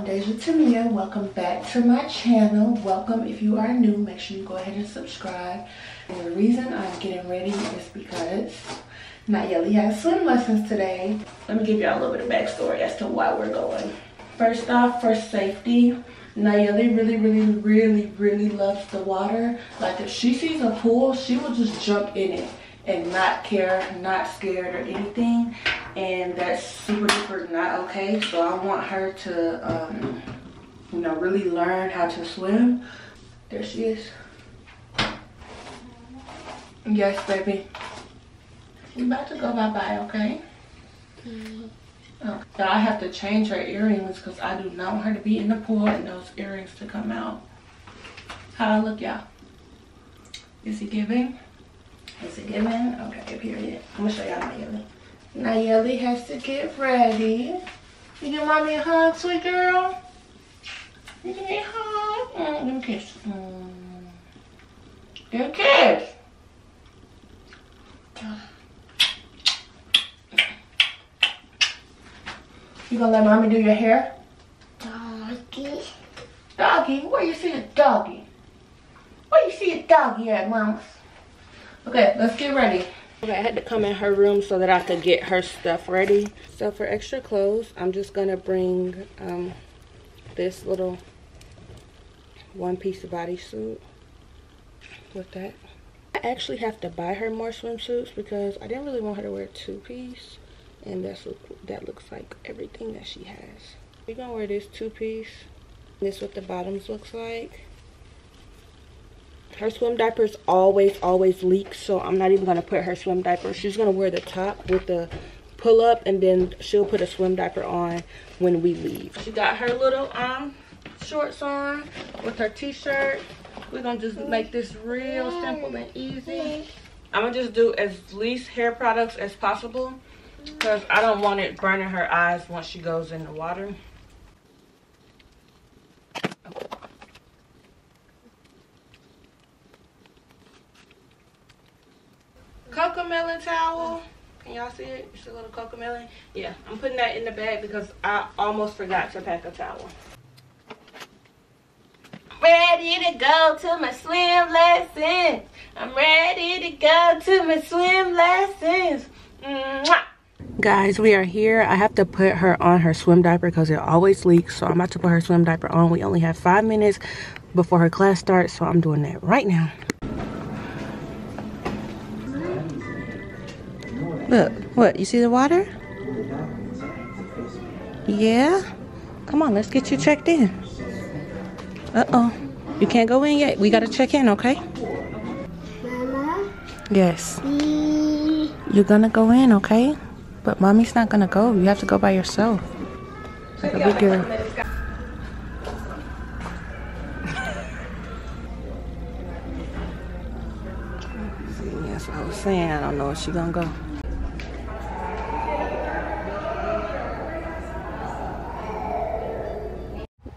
Dasia Temia. Welcome back to my channel. Welcome if you are new. Make sure you go ahead and subscribe. And the reason I'm getting ready is because Nyielle has swim lessons today. Let me give y'all a little bit of backstory as to why we're going. First off, for safety, Nyielle really, really, really, really loves the water. Like if she sees a pool, she will just jump in it and not care, not scared or anything. And that's super duper not okay. So I want her to, um, you know, really learn how to swim. There she is. Yes, baby. You about to go bye-bye, okay? Mm okay. I have to change her earrings because I do not want her to be in the pool and those earrings to come out. How I look, y'all? Is he giving? Is it giving? Okay, period. I'm gonna show y'all Nyielle. Nyielle has to get ready. You give mommy a hug, sweet girl? You give me a hug? Mm, give me a kiss. Mm. Give me a kiss. You gonna let mommy do your hair? Doggy. Doggy? Where you see a doggy? Where you see a doggy at, mama? Okay, let's get ready. Okay, I had to come in her room so that I could get her stuff ready. So for extra clothes, I'm just gonna bring um, this little one-piece bodysuit with that. I actually have to buy her more swimsuits because I didn't really want her to wear two-piece and that's what that looks like everything that she has we're gonna wear this two-piece this what the bottoms looks like her swim diapers always always leak so i'm not even gonna put her swim diaper. She's gonna wear the top with the pull up and then she'll put a swim diaper on when we leave. She got her little um shorts on with her t-shirt. We're gonna just make this real simple and easy. I'm gonna just do as least hair products as possible because I don't want it burning her eyes once she goes in the water. Cocomelon towel. Can y'all see it? It's a little Cocomelon. Yeah, I'm putting that in the bag because I almost forgot to pack a towel. Ready to go to my swim lessons. I'm ready to go to my swim lessons. Mwah guys we are here i have to put her on her swim diaper because it always leaks so i'm about to put her swim diaper on we only have five minutes before her class starts so i'm doing that right now look what you see the water yeah come on let's get you checked in uh-oh you can't go in yet we gotta check in okay Mama? yes you're gonna go in okay but mommy's not gonna go. You have to go by yourself. Like a big girl. What I was saying. I don't know if she's gonna go.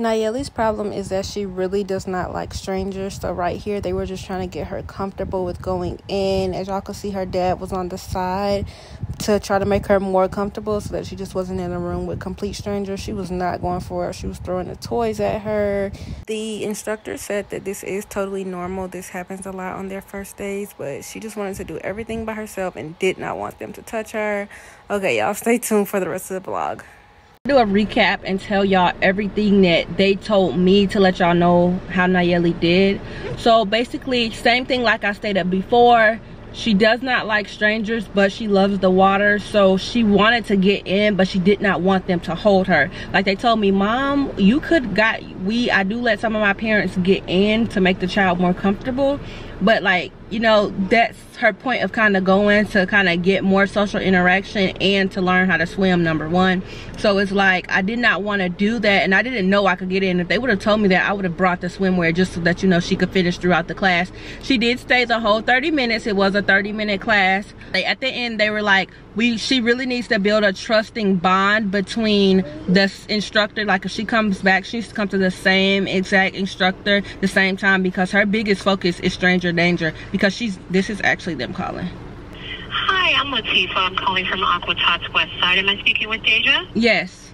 Nyielle's problem is that she really does not like strangers. So right here, they were just trying to get her comfortable with going in. As y'all can see, her dad was on the side to try to make her more comfortable so that she just wasn't in a room with complete strangers. She was not going for it. She was throwing the toys at her. The instructor said that this is totally normal. This happens a lot on their first days, but she just wanted to do everything by herself and did not want them to touch her. Okay, y'all stay tuned for the rest of the vlog do a recap and tell y'all everything that they told me to let y'all know how Nyielle did. So basically, same thing like I stated before. She does not like strangers, but she loves the water. So she wanted to get in, but she did not want them to hold her. Like they told me, Mom, you could got we I do let some of my parents get in to make the child more comfortable. But like you know that's her point of kind of going to kind of get more social interaction and to learn how to swim number one. So it's like i did not want to do that and i didn't know i could get in. If they would have told me that i would have brought the swimwear just so that you know she could finish throughout the class. She did stay the whole 30 minutes. It was a 30 minute class. They, at the end they were like we she really needs to build a trusting bond between the instructor. Like if she comes back she needs to come to the same exact instructor the same time because her biggest focus is stranger danger because she's this is actually them calling hi i'm latifah i'm calling from aqua tots west side am i speaking with dasia yes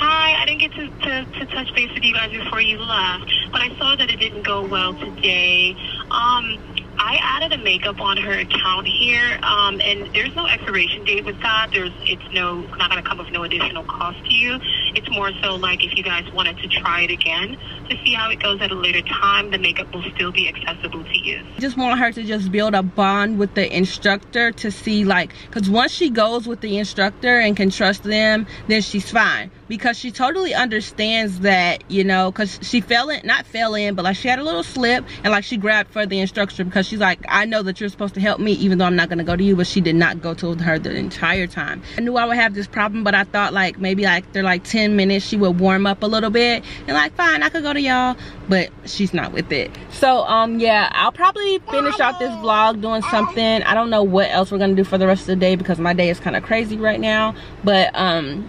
hi. I didn't get to, to, to touch base with you guys before you left, but I saw that it didn't go well today. Um, I added a makeup on her account here, um, and there's no expiration date with that. There's, it's no, it's not going to come with no additional cost to you. It's more so like if you guys wanted to try it again to see how it goes at a later time, the makeup will still be accessible to use. just want her to just build a bond with the instructor to see like, because once she goes with the instructor and can trust them, then she's fine. Because she totally understands that, you know, because she fell in, not fell in, but like she had a little slip and like she grabbed for the instructor because she's like, I know that you're supposed to help me even though I'm not going to go to you, but she did not go to her the entire time. I knew I would have this problem, but I thought like maybe like they're like 10 minutes, she would warm up a little bit and like, fine, I could go to y'all, but she's not with it. So, um, yeah, I'll probably finish out this vlog doing something. I don't know what else we're to do for the rest of the day because my day is kind of crazy right now, but, um,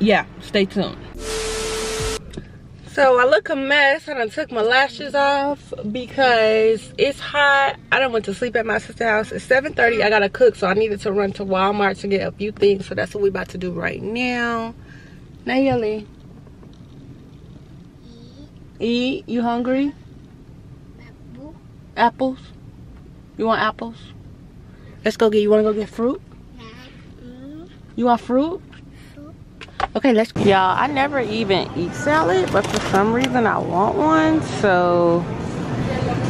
yeah, stay tuned. So I look a mess. I done took my lashes off because it's hot. I done went to sleep at my sister's house. It's 7.30. I gotta cook, so I needed to run to Walmart to get a few things. So that's what we about to do right now. Nyielle. Eat. You hungry? Apples? You want apples? Let's go get, you wanna go get fruit? Mm-hmm. You want fruit? Okay, let's. Y'all, I never even eat salad, but for some reason I want one. So,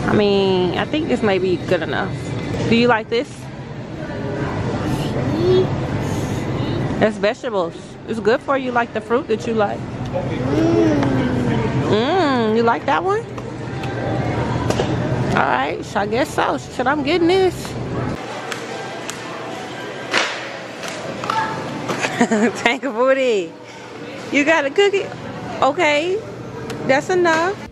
I mean, I think this may be good enough. Do you like this? That's vegetables. It's good for you, like the fruit that you like. Mmm, you like that one? All right, so I guess so. Should I'm getting this? Tank of booty. You got a cookie? Okay, that's enough.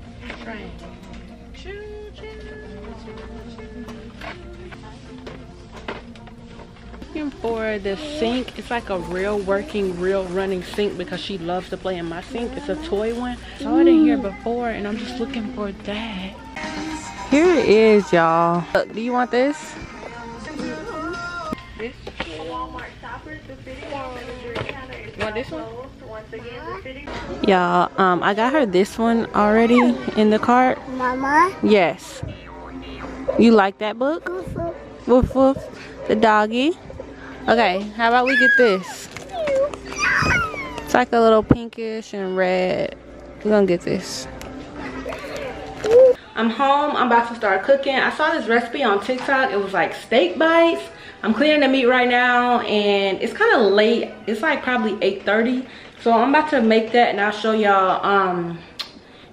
Looking for the sink. It's like a real working, real running sink because she loves to play in my sink. It's a toy one. Saw it in here before and I'm just looking for that. Here it is, y'all. Look, do you want this? This you want this one? Y'all, um, I got her this one already in the cart. Mama. Yes. You like that book? Woof woof. The doggy. Okay, how about we get this? It's like a little pinkish and red. We're gonna get this. I'm home. I'm about to start cooking. I saw this recipe on TikTok. It was like steak bites. I'm cleaning the meat right now and it's kind of late. It's like probably 8.30. So I'm about to make that and I'll show y'all, um,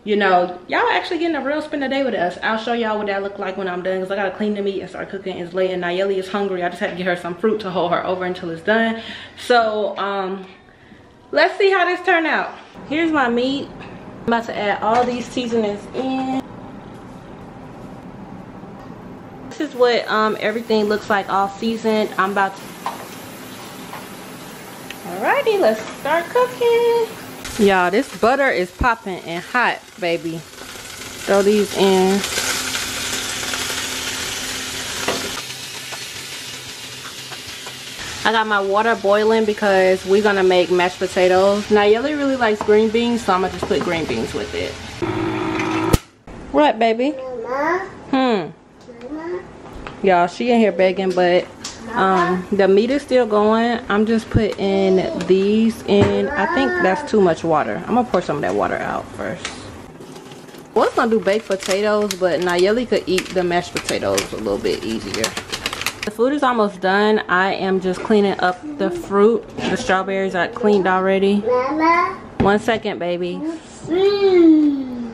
you know, y'all actually getting a real spend a day with us. I'll show y'all what that look like when I'm done because I got to clean the meat and start cooking. It's late and Nyielle is hungry. I just had to get her some fruit to hold her over until it's done. So, um, let's see how this turn out. Here's my meat. I'm about to add all these seasonings in. This is what um, everything looks like all seasoned. I'm about to... Alrighty, let's start cooking. Y'all, this butter is popping and hot, baby. Throw these in. I got my water boiling because we're gonna make mashed potatoes. Nyielle really likes green beans, so I'm gonna just put green beans with it. What, baby? Mama. Hmm. Y'all, she in here begging, but um, the meat is still going. I'm just putting these in. I think that's too much water. I'm gonna pour some of that water out first. Was gonna do baked potatoes, but Nyielle could eat the mashed potatoes a little bit easier. The food is almost done. I am just cleaning up the fruit. The strawberries are cleaned already. Mama. One second, baby. Mmm.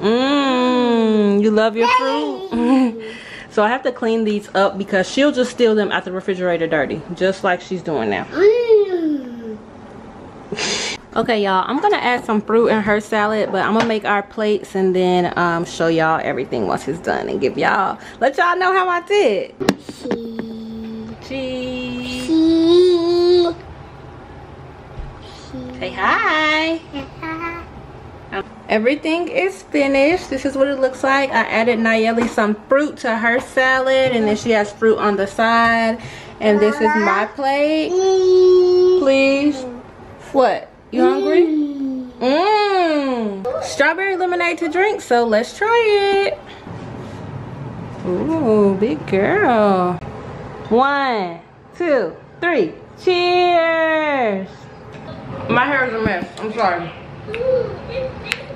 Mmm, you love your fruit? so I have to clean these up because she'll just steal them out the refrigerator dirty, just like she's doing now. Mmm. Okay, y'all, I'm gonna add some fruit in her salad, but I'm gonna make our plates and then um, show y'all everything once it's done and give y'all, let y'all know how I did. Cheese. She. Say hi. Everything is finished. This is what it looks like. I added Nyielle some fruit to her salad and then she has fruit on the side. And this is my plate. Please. What? You hungry? Mmm. Strawberry lemonade to drink, so let's try it. Ooh, big girl. One, two, three. Cheers. My hair is a mess. I'm sorry.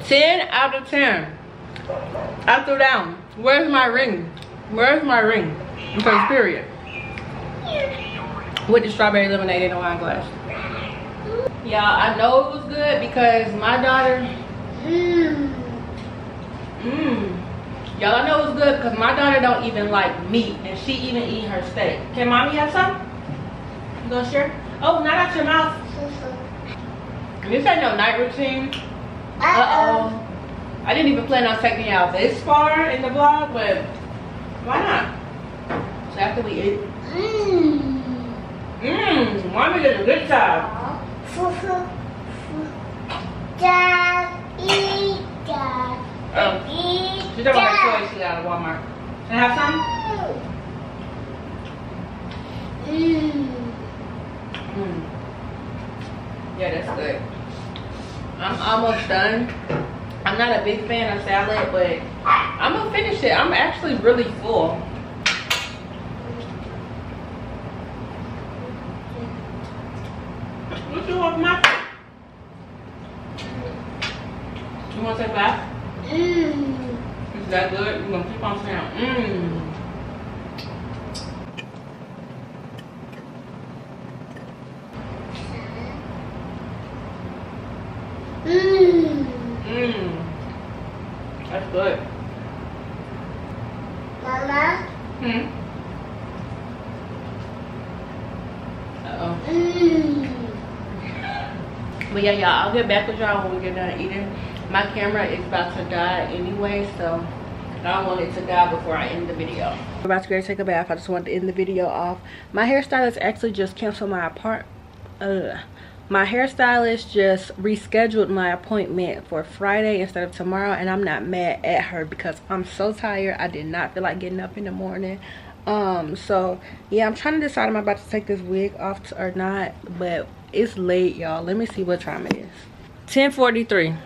10 out of 10. I threw down. Where's my ring? Where's my ring? Because period. With the strawberry lemonade in a wine glass. Y'all, I know it was good because my daughter. Mmm. Y'all, I know it was good because my daughter don't even like meat and she even eat her steak. Can mommy have some? You gonna share? Oh, not out your mouth. This ain't no night routine. Uh-oh. I didn't even plan on taking y'all this far in the vlog, but why not? So after we eat. Mmm. Mmm. Mommy did a good job. Oh. She's talking about toys she got at Walmart. Can I have some? Mmm. Mmm. Yeah, that's good. I'm almost done. I'm not a big fan of salad, but I'm gonna finish it. I'm actually really full. What you want my You want to take back? Mmm. Is that good? You're gonna keep on saying mmm. Mmm. Mmm. That's good. Mama. Hmm. Uh-oh. Mmm. But yeah, y'all, I'll get back with y'all when we get done eating. My camera is about to die anyway, so I don't want it to die before I end the video. I'm about to go take a bath. I just wanted to end the video off. My hairstylist actually just canceled my apart. Uh, my hairstylist just rescheduled my appointment for Friday instead of tomorrow, and I'm not mad at her because I'm so tired. I did not feel like getting up in the morning um so yeah i'm trying to decide i'm about to take this wig off or not but it's late y'all let me see what time it is 10:43.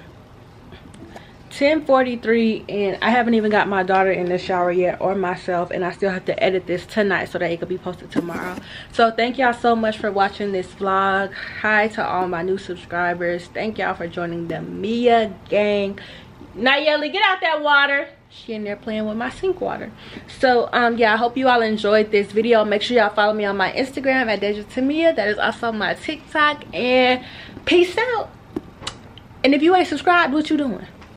10:43, and i haven't even got my daughter in the shower yet or myself and i still have to edit this tonight so that it could be posted tomorrow. So thank y'all so much for watching this vlog. Hi to all my new subscribers. Thank y'all for joining the mia gang. Nyielle get out that water. She in there playing with my sink water. So um yeah i hope you all enjoyed this video. Make sure y'all follow me on my instagram at dasia temia that is also my tiktok. And peace out. And if you ain't subscribed what you doing